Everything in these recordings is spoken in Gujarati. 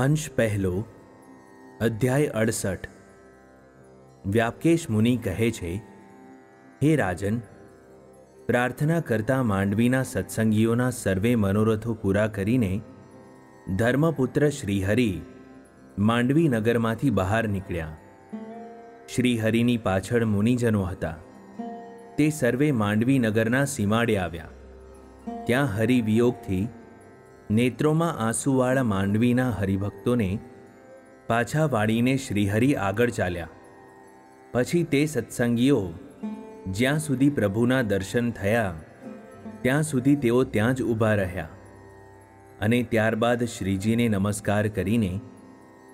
અંશ પહેલો, અધ્યાય અડસઠ. વ્યાપકેશ મુનિ કહે છે, હે રાજન, પ્રાર્થના કરતા માંડવીના સત્સંગીઓના સર્વે મનોરથો પૂરા કરીને ધર્મપુત્ર શ્રીહરિ માંડવી નગરમાંથી બહાર નીકળ્યા. શ્રીહરિની પાછળ મુનિજનો હતા. તે સર્વે માંડવી નગરના સીમાડે આવ્યા. ત્યાં હરિવિયોગથી નેત્રોમાં આંસુવાળા માંડવીના હરિભક્તોને પાછા વાળીને શ્રીહરિ આગળ ચાલ્યા. પછી તે સત્સંગીઓ જ્યાં સુધી પ્રભુના દર્શન થયા, ત્યાં સુધી તેઓ ત્યાં જ ઊભા રહ્યા અને ત્યારબાદ શ્રીજીને નમસ્કાર કરીને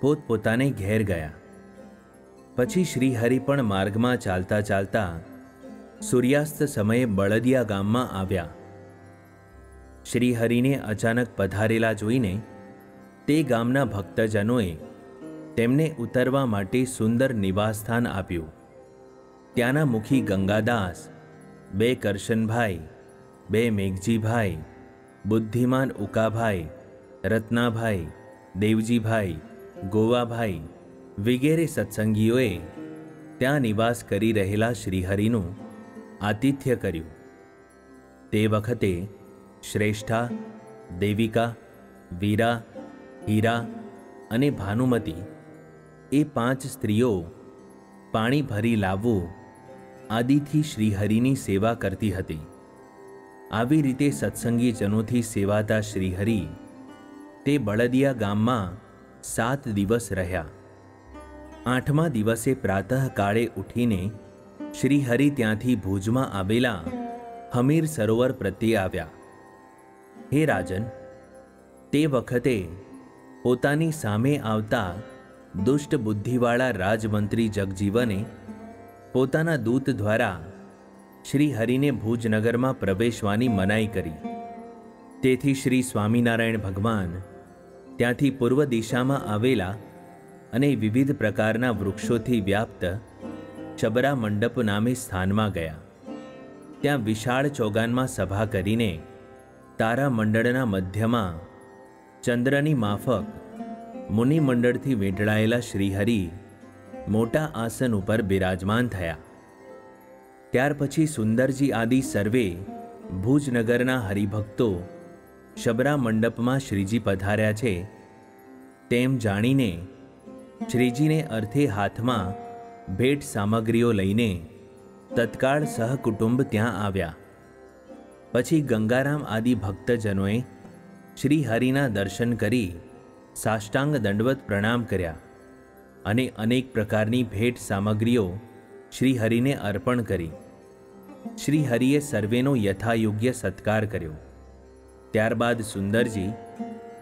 પોતપોતાને ઘેર ગયા. પછી શ્રીહરિ પણ માર્ગમાં ચાલતા ચાલતા સૂર્યાસ્ત સમયે બળદિયા ગામમાં આવ્યા. શ્રીહરિને અચાનક પધારેલા જોઈને તે ગામના ભક્તજનોએ તેમને ઉતરવા માટે સુંદર નિવાસસ્થાન આપ્યું. ત્યાંના મુખી ગંગાદાસ, બે કરશનભાઈ, બે મેઘજીભાઈ, બુદ્ધિમાન ઉકાભાઈ, રત્નાભાઈ, દેવજીભાઈ, ગોવાભાઈ વગેરે સત્સંગીઓએ ત્યાં નિવાસ કરી રહેલા શ્રીહરિનું આતિથ્ય કર્યું. તે વખતે શ્રેષ્ઠા, દેવિકા, વીરા, હીરા અને ભાનુમતી એ પાંચ સ્ત્રીઓ પાણી ભરી લાવવું આદિથી શ્રીહરિની સેવા કરતી હતી. આવી રીતે સત્સંગી જનોથી સેવાતા શ્રીહરિ તે બળદિયા ગામમાં સાત દિવસ રહ્યા. આઠમા દિવસે પ્રાતઃકાળે ઉઠીને શ્રીહરિ ત્યાંથી ભુજમાં આવેલા હમીર સરોવર પ્રત્યે આવ્યા. હે રાજન, તે વખતે પોતાની સામે આવતા દુષ્ટ બુદ્ધિવાળા રાજમંત્રી જગજીવને પોતાના દૂત દ્વારા શ્રી હરિને ભુજનગરમાં પ્રવેશવાની મનાઈ કરી. તેથી શ્રી સ્વામિનારાયણ ભગવાન ત્યાંથી પૂર્વ દિશામાં આવેલા અને વિવિધ પ્રકારના વૃક્ષોથી વ્યાપ્ત ચબરા મંડપ નામે સ્થાનમાં ગયા. ત્યાં વિશાળ ચોગાનમાં સભા કરીને તારા મંડળના મધ્યમાં ચંદ્રની માફક મુનિમંડળથી વીંટળાયેલા શ્રીહરિ મોટા આસન ઉપર બિરાજમાન થયા. ત્યાર પછી સુંદરજી આદિ સર્વે ભુજનગરના હરિભક્તો શબરા મંડપમાં શ્રીજી પધાર્યા છે. તેમ જાણીને શ્રીજીને અર્થે હાથમાં ભેટ સામગ્રીઓ લઈને તત્કાળ સહકુટુંબ ત્યાં આવ્યા. પછી ગંગારામ આદિ ભક્તજનોએ શ્રી હરિના દર્શન કરી સાષ્ટાંગ દંડવત પ્રણામ કર્યા અને અનેક પ્રકારની ભેટ સામગ્રીઓ શ્રી હરિને અર્પણ કરી. શ્રી હરિએ સર્વેનો યથાયોગ્ય સત્કાર કર્યો. ત્યારબાદ સુંદરજી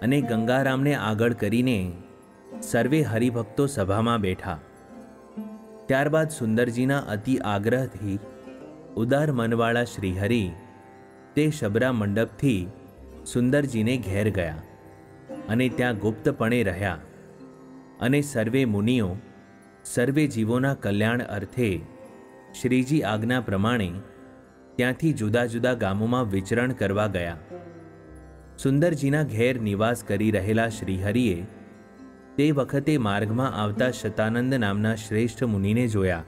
અને ગંગારામને આગળ કરીને સર્વે હરિભક્તો સભામાં બેઠા. ત્યારબાદ સુંદરજીના અતિ આગ્રહથી ઉદાર મનવાળા શ્રીહરિ તે શબરા મંડપથી સુંદરજીને ઘેર ગયા અને ત્યાં ગુપ્તપણે રહ્યા અને સર્વે મુનિઓ, સર્વે જીવોના કલ્યાણ અર્થે શ્રીજી આજ્ઞા પ્રમાણે ત્યાંથી જુદા જુદા ગામોમાં વિચરણ કરવા ગયા. સુંદરજીના ઘેર નિવાસ કરી રહેલા શ્રીહરિએ તે વખતે માર્ગમાં આવતા શતાનંદ નામના શ્રેષ્ઠ મુનિને જોયા.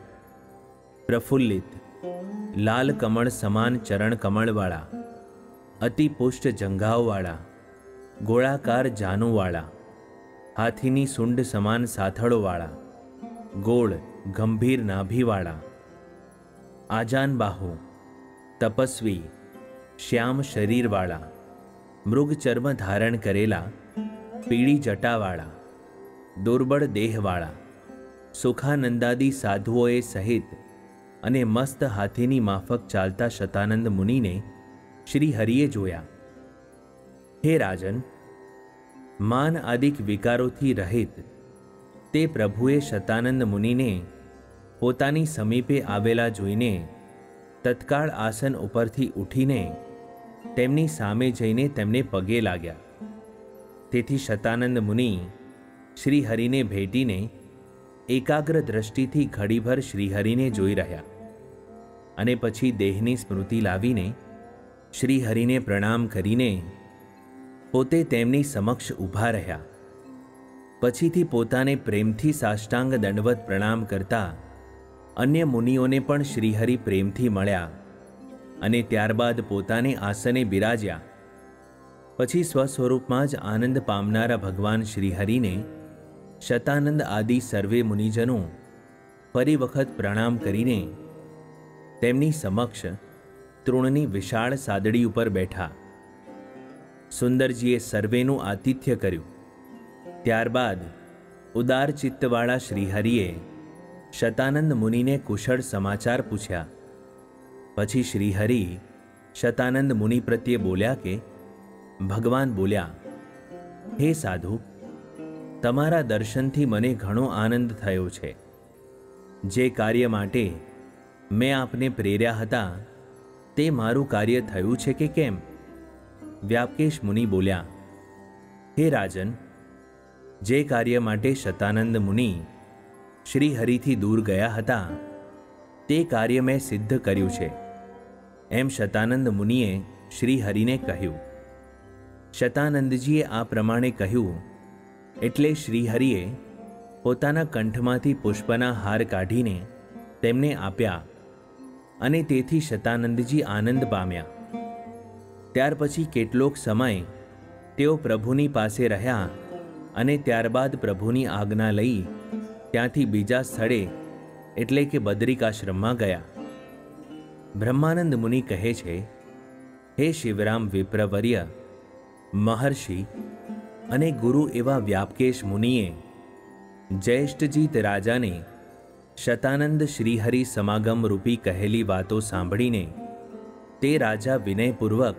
પ્રફુલ્લિત, લાલ કમળ સમાન ચરણ કમળવાળા અતિ પુષ્ટ જંઘાઓવાળા ગોળાકાર જાનુવાળા હાથીની સુંડ સમાન સાથળોવાળા ગોળ ગંભીર નાભીવાળા આજાન બાહુ તપસ્વી શ્યામ શરીરવાળા મૃગ ચર્મ ધારણ કરેલા પીળી જટાવાળા દુર્બળ દેહવાળા સુખાનંદાદી સાધુઓએ સહિત અને મસ્ત હાથીની માફક ચાલતા શતાનંદ મુનિને શ્રી હરિએ જોયા, હે રાજન, માન આદિક વિકારોથી રહિત, તે પ્રભુએ શતાનંદ મુનિને પોતાની સમીપે આવેલા જોઈને તત્કાળ આસન ઉપરથી ઉઠીને તેમની સામે જઈને તેમને પગે લાગ્યા. તેથી શતાનંદ મુનિ શ્રીહરિને ભેટીને એકાગ્ર દ્રષ્ટિથી ઘડીભર શ્રીહરિને જોઈ રહ્યા અને પછી દેહની સ્મૃતિ લાવીને શ્રી હરિને પ્રણામ કરીને પોતે તેમની સમક્ષ ઊભા રહ્યા. પછીથી પોતાને પ્રેમથી સાષ્ટાંગ દંડવત પ્રણામ કરતા અન્ય મુનિઓને પણ શ્રીહરિ પ્રેમથી મળ્યા અને ત્યારબાદ પોતાને આસને બિરાજ્યા. પછી સ્વસ્વરૂપમાં જ આનંદ પામનારા ભગવાન શ્રીહરિને શતાનંદ આદિ સર્વે મુનિજનો ફરી વખત પ્રણામ કરીને તેમની સમક્ષ તૃણની વિશાળ સાદડી ઉપર બેઠા. સુંદરજીએ સર્વેનું આતિથ્ય કર્યું. ત્યારબાદ ઉદાર ચિત્તવાળા શ્રીહરિએ શતાનંદ મુનિને કુશળ સમાચાર પૂછ્યા. પછી શ્રીહરિ શતાનંદ મુનિ પ્રત્યે બોલ્યા કે, ભગવાન બોલ્યા, હે સાધુ, તમારા દર્શનથી મને ઘણો આનંદ થયો છે. જે કાર્ય માટે મેં આપને પ્રેર્યા હતા તે મારું કાર્ય થયું છે કે કેમ? વ્યાપકેશ મુનિ બોલ્યા, હે રાજન, જે કાર્ય માટે શતાનંદ મુનિ શ્રીહરિથી દૂર ગયા હતા, તે કાર્ય મેં સિદ્ધ કર્યું છે. એમ શતાનંદ મુનિએ શ્રીહરિને કહ્યું. શતાનંદજીએ આ પ્રમાણે કહ્યું, એટલે શ્રીહરિએ પોતાના કંઠમાંથી પુષ્પના હાર કાઢીને તેમને આપ્યા અને તેથી શતાનંદજી આનંદ પામ્યા. ત્યાર પછી કેટલોક સમય તેઓ પ્રભુની પાસે રહ્યા અને ત્યારબાદ પ્રભુની આજ્ઞા લઈ ત્યાંથી બીજા સ્થળે, એટલે કે બદ્રિકાશ્રમમાં ગયા. બ્રહ્માનંદ મુનિ કહે છે, હે શિવરામ વિપ્રવર્ય, મહર્ષિ અને ગુરુ એવા વ્યાપકેશ મુનિએ, જ્યેષ્ઠજીત રાજાને શતાનંદ શ્રીહરિ સમાગમ રૂપી કહેલી વાતો સાંભળીને તે રાજા વિનયપૂર્વક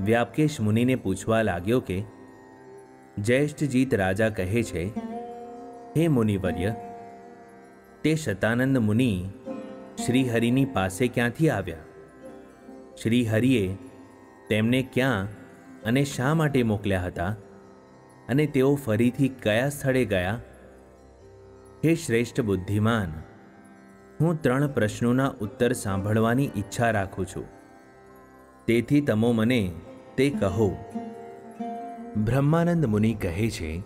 વ્યાપકેશ મુનિને પૂછવા લાગ્યો કે, જ્યેષ્ઠજીત રાજા કહે છે, હે મુનિવર્ય, તે શતાનંદ મુનિ શ્રીહરિની પાસે ક્યાંથી આવ્યા? શ્રીહરિએ તેમને ક્યાં અને શા માટે મોકલ્યા હતા? અને તેઓ ફરીથી કયા સ્થળે ગયા? હે શ્રેષ્ઠ બુદ્ધિમાન, હું ત્રણ પ્રશ્નોના ઉત્તર સાંભળવાની ઈચ્છા રાખું છું. તેથી તમો મને તે કહો. બ્રહ્માનંદ મુનિ કહે છે,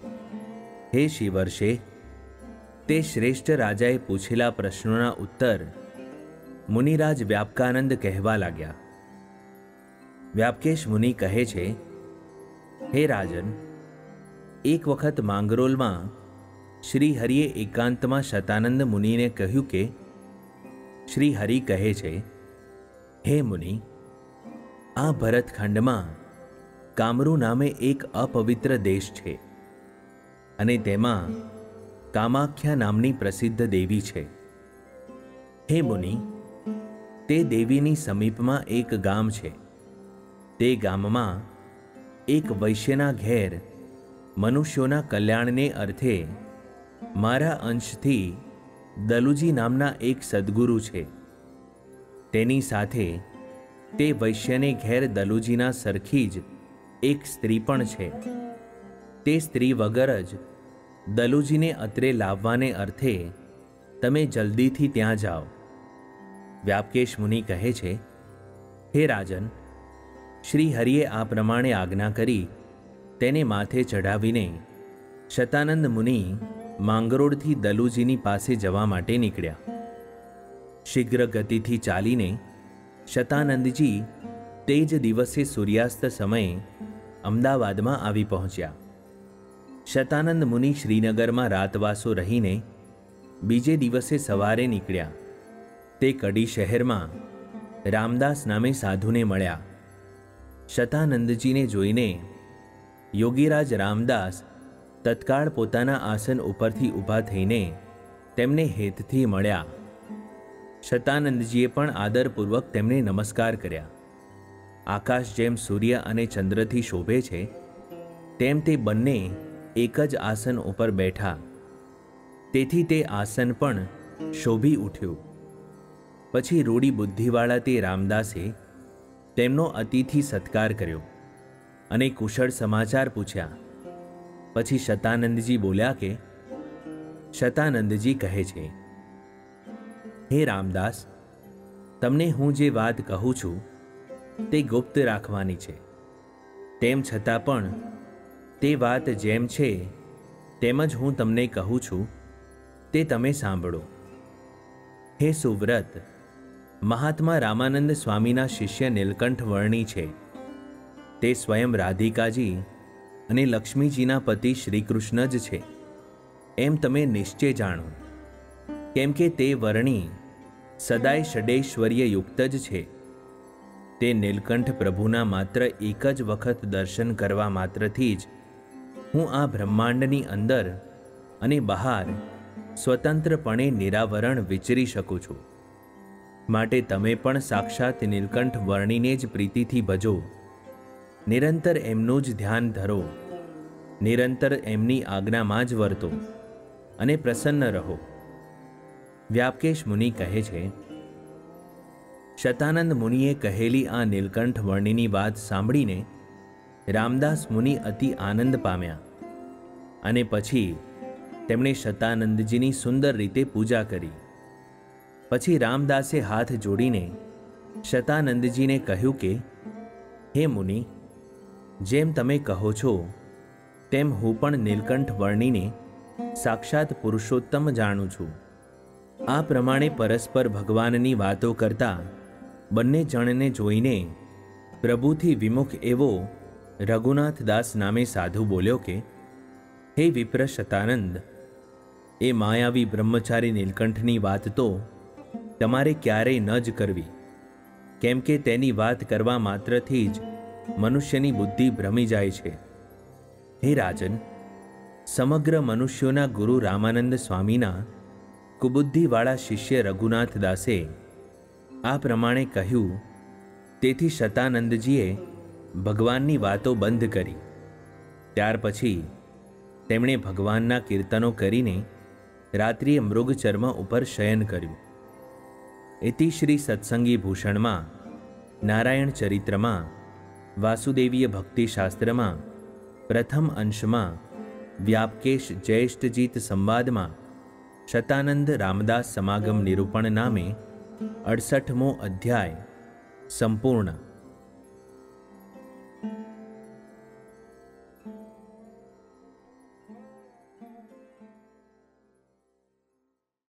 હે શિવર્ષે, તે શ્રેષ્ઠ રાજાએ પૂછેલા પ્રશ્નોના ઉત્તર મુનિરાજ વ્યાપકાનંદ કહેવા લાગ્યા. વ્યાપકેશ મુનિ કહે છે, હે રાજન, એક વખત માંગરોલમાં શ્રી હરિએ એકાંતમાં શતાનંદ મુનિને કહ્યું કે શ્રી હરિ કહે છે, હે મુનિ, આ ભરતખંડમાં કામરુ નામે એક અપવિત્ર દેશ છે અને તેમાં કામાખ્યા નામની પ્રસિદ્ધ દેવી છે. હે મુનિ, તે દેવીની સમીપમાં એક ગામ છે. તે ગામમાં એક વૈશ્યના ઘેર મનુષ્યોના કલ્યાણને અર્થે મારા અંશથી દલુજી નામના એક સદગુરુ છે. તેની સાથે તે વૈશ્યને ઘેર દલુજીના સરખી જ એક સ્ત્રી પણ છે. તે સ્ત્રી વગર જ દલુજીને અત્રે લાવવાને અર્થે તમે જલ્દીથી ત્યાં જાઓ. વ્યાપકેશ મુનિ કહે છે, હે રાજન શ્રી હરિએ આ પ્રમાણે આજ્ઞા કરી તેને માથે ચઢાવીને શતાનંદ મુનિ માંગરોળથી દલુજીની પાસે જવા માટે નીકળ્યા. શીઘ્ર ગતિથી ચાલીને શતાનંદજી તે જ દિવસે સૂર્યાસ્ત સમયે અમદાવાદમાં આવી પહોંચ્યા. શતાનંદ મુનિ શ્રીનગરમાં રાતવાસો રહીને બીજે દિવસે સવારે નીકળ્યા. તે કડી શહેરમાં રામદાસ નામે સાધુને મળ્યા. શતાનંદજીને જોઈને યોગીરાજ રામદાસ તત્કાળ પોતાના આસન ઉપરથી ઊભા થઈને તેમને હેતથી મળ્યા. શતાનંદજીએ પણ આદરપૂર્વક તેમને નમસ્કાર કર્યા. આકાશ જેમ સૂર્ય અને ચંદ્રથી શોભે છે, તેમ તે બંને એક જ આસન ઉપર બેઠા. તેથી તે આસન પણ શોભી ઉઠ્યું. પછી રૂડી બુદ્ધિવાળા તે રામદાસે તેમનો અતિથિ સત્કાર કર્યો અને કુશળ સમાચાર પૂછ્યા. પછી શતાનંદજી બોલ્યા કે, શતાનંદજી કહે છે, હે રામદાસ, તમને હું જે વાત કહું છું, તે ગુપ્ત રાખવાની છે. તેમ છતાં પણ, તે વાત જેમ છે, તેમ જ હું તમને કહું છું, તે તમે સાંભળો. હે સુવ્રત, મહાત્મા રામાનંદ સ્વામીના શિષ્ય નીલકંઠ વર્ણી છે. તે સ્વયં રાધિકાજી અને લક્ષ્મીજીના પતિ શ્રી કૃષ્ણ જ છે. એમ તમે નિશ્ચય જાણો. કેમ કે તે વર્ણી સદાય ષડેશ્વર્ય યુક્ત જ છે. તે નીલકંઠ પ્રભુના માત્ર એક જ વખત દર્શન કરવા માત્રથી જ હું આ બ્રહ્માંડની અંદર અને બહાર સ્વતંત્રપણે નિરાવરણ વિચરી શકું છું. માટે તમે પણ સાક્ષાત નીલકંઠ વર્ણીને જ પ્રીતિથી ભજો. નિરંતર એમનું જ ધ્યાન ધરો. નિરંતર એમની આજ્ઞામાં જ વર્તો અને પ્રસન્ન રહો. વ્યાપકેશ મુનિ કહે છે, શતાનંદ મુનિએ કહેલી આ નીલકંઠ વર્ણિની વાત સાંભળીને રામદાસ મુનિ અતિ આનંદ પામ્યા અને પછી તેમણે શતાનંદજીની સુંદર રીતે પૂજા કરી. પછી રામદાસે હાથ જોડીને શતાનંદજીને કહ્યું કે, હે મુનિ, જેમ તમે કહો છો તેમ હું પણ નીલકંઠ વર્ણીને સાક્ષાત પુરુષોત્તમ જાણું છું. આ પ્રમાણે પરસ્પર ભગવાનની વાતો કરતા બંને જણને જોઈને પ્રભુથી વિમુખ એવો રઘુનાથ દાસ નામે સાધુ બોલ્યો કે, હે વિપ્ર શતાનંદ, એ માયાવી બ્રહ્મચારી નીલકંઠની વાત તો તમારે ક્યારેય ન જ કરવી. કેમ કે તેની વાત કરવા માત્રથી જ મનુષ્યની બુદ્ધિ ભ્રમી જાય છે. હે રાજન, સમગ્ર મનુષ્યોના ગુરુ રામાનંદ સ્વામીના કુબુદ્ધિવાળા શિષ્ય રઘુનાથ દાસે આ પ્રમાણે કહ્યું, તેથી શતાનંદજીએ ભગવાનની વાતો બંધ કરી. ત્યાર પછી તેમણે ભગવાનના કીર્તનો કરીને રાત્રિએ મૃગચર્મ ઉપર શયન કર્યું. ઇતિ શ્રી સત્સંગી ભૂષણમાં, નારાયણ ચરિત્રમાં, વાસુદેવીય ભક્તિશાસ્ત્રમાં પ્રથમ અંશમાં વ્યાપકેશ જયેષ્ઠજીત સંવાદમાં શતાનંદ રામદાસ સમાગમ નિરૂપણ નામે અડસઠમો અધ્યાય સંપૂર્ણ.